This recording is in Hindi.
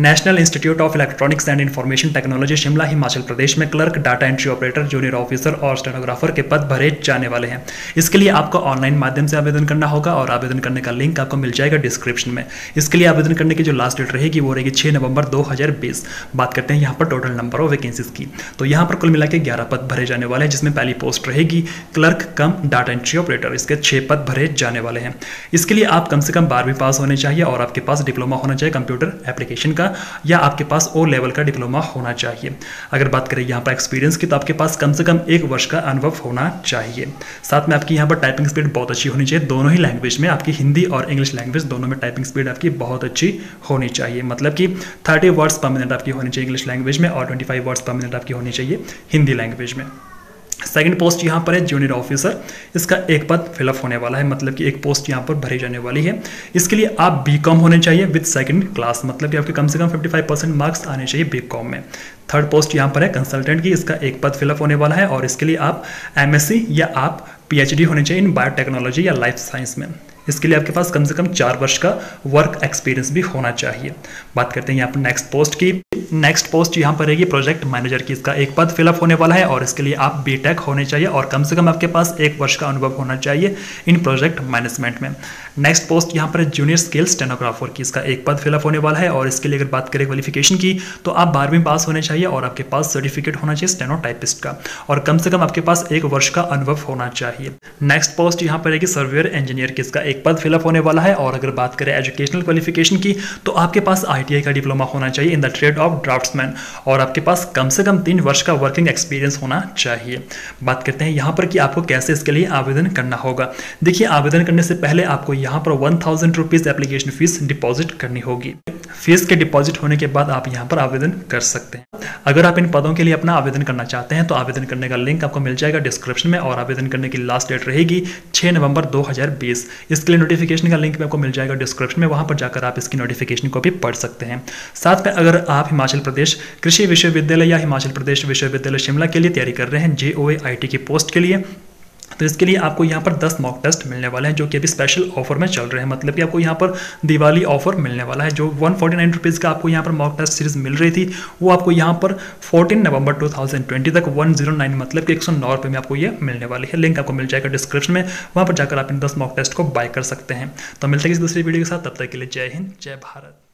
National institute of electronics and information technology Shimla Himachal Pradesh में clerk data entry operator junior officer और स्टेनोग्राफर के पद भरे जाने वाले हैं। इसके लिए आपको ऑनलाइन माध्यम से आवेदन करना होगा और आवेदन करने का लिंक आपको मिल जाएगा डिस्क्रिप्शन में। इसके लिए आवेदन करने की जो लास्ट डेट रहेगी वो रहेगी छः नवंबर दो हज़ार बीस। बात करते हैं यहाँ पर टोटल नंबर ऑफ़ वैकेंसीज की। तो यहाँ पर कुल मिला के ग्यारह पद भरे जाने वाले हैं, जिसमें पहली पोस्ट रहेगी clerk cum data entry operator इसके छः पद भरे जाने वाले हैं। इसके लिए आप कम से कम बारहवीं पास होने चाहिए और आपके पास डिप्लोमा होना चाहिए कंप्यूटर एप्लीकेशन का। या आपके पास ओ लेवल का डिप्लोमा होना चाहिए। अगर बात करें यहाँ पर एक्सपीरियंस की तो आपके पास कम से कम एक वर्ष का अनुभव होना चाहिए। साथ में आपकी यहाँ पर टाइपिंग स्पीड बहुत अच्छी होनी चाहिए। दोनों ही लैंग्वेज में आपकी हिंदी और इंग्लिश लैंग्वेज दोनों में टाइपिंग स्पीड आपकी बहुत अच्छी होनी चाहिए। मतलब कि थर्टी वर्ड्स पर मिनट आपकी होनी चाहिए इंग्लिश लैंग्वेज में और twenty five words per minute आपकी होनी चाहिए हिंदी लैंग्वेज में। सेकंड पोस्ट यहाँ पर है जूनियर ऑफिसर इसका एक पद फिलअप होने वाला है मतलब कि एक पोस्ट यहाँ पर भरी जाने वाली है। इसके लिए आप बी कॉम होने चाहिए विद सेकंड क्लास मतलब कि आपके कम से कम 55 परसेंट मार्क्स आने चाहिए बी कॉम में। थर्ड पोस्ट यहाँ पर है कंसल्टेंट की। इसका एक पद फिलअप होने वाला है और इसके लिए आप एमएससी या आप पीएचडी होने चाहिए इन बायोटेक्नोलॉजी या लाइफ साइंस में। इसके लिए आपके पास कम से कम चार वर्ष का वर्क एक्सपीरियंस भी होना चाहिए। बात करते हैं यहाँ पर नेक्स्ट पोस्ट की। नेक्स्ट पोस्ट यहाँ पर रहेगी प्रोजेक्ट मैनेजर की। इसका एक पद फिलअप होने वाला है और इसके लिए आप बीटेक होने चाहिए और कम से कम आपके पास एक वर्ष का अनुभव होना चाहिए इन प्रोजेक्ट मैनेजमेंट में। नेक्स्ट पोस्ट यहाँ पर जूनियर स्किल स्टेनोग्राफर की। इसका एक पद फिलअप होने वाला है और इसके लिए अगर बात करें क्वालिफिकेशन की तो आप बारहवीं पास होने चाहिए और आपके पास सर्टिफिकेट होना चाहिए स्टेनोटाइपिस्ट का और कम से कम आपके पास एक वर्ष का अनुभव होना चाहिए। नेक्स्ट पोस्ट यहाँ पर रहेगी सर्वेयर इंजीनियर की। इसका एक पद फिलअप होने वाला है और अगर बात करें एजुकेशनल क्वालिफिकेशन की तो आपके पास आईटीआई का डिप्लोमा होना चाहिए in the trade of draftsman और आपके पास कम से कम तीन वर्ष का वर्किंग एक्सपीरियंस होना चाहिए। बात करते हैं यहाँ पर कि आपको कैसे इसके लिए आवेदन करना होगा। देखिए, आवेदन करने से पहले आपको यहाँ पर one thousand rupees application fees deposit करनी होगी। फ़ीस के डिपॉजिट होने के बाद आप यहाँ पर आवेदन कर सकते हैं। अगर आप इन पदों के लिए अपना आवेदन करना चाहते हैं तो आवेदन करने का लिंक आपको मिल जाएगा डिस्क्रिप्शन में और आवेदन करने की लास्ट डेट रहेगी 6 नवंबर 2020 इसके लिए नोटिफिकेशन का लिंक भी आपको मिल जाएगा डिस्क्रिप्शन में, वहाँ पर जाकर आप इसकी नोटिफिकेशन को भी पढ़ सकते हैं। साथ में अगर आप हिमाचल प्रदेश कृषि विश्वविद्यालय या हिमाचल प्रदेश विश्वविद्यालय शिमला के लिए तैयारी कर रहे हैं जे की पोस्ट के लिए तो इसके लिए आपको यहाँ पर 10 मॉक टेस्ट मिलने वाले हैं, जो कि अभी स्पेशल ऑफ़र में चल रहे हैं। मतलब कि आपको यहाँ पर दिवाली ऑफ़र मिलने वाला है, जो वन फोर्टी नाइन रुपीज़ का आपको यहाँ पर मॉक टेस्ट सीरीज़ मिल रही थी। वो आपको यहाँ पर 14 नवंबर 2020 तक 109 मतलब कि एक सौ नौ रुपये में आपको ये मिलने वाली है। लिंक आपको मिल जाएगा डिस्क्रिप्शन में। वहाँ पर जाकर आप इन दस मॉक टेस्ट को बाय कर सकते हैं। तो मिलते हैं किसी दूसरी वीडियो के साथ। तब तक के लिए जय हिंद, जय भारत।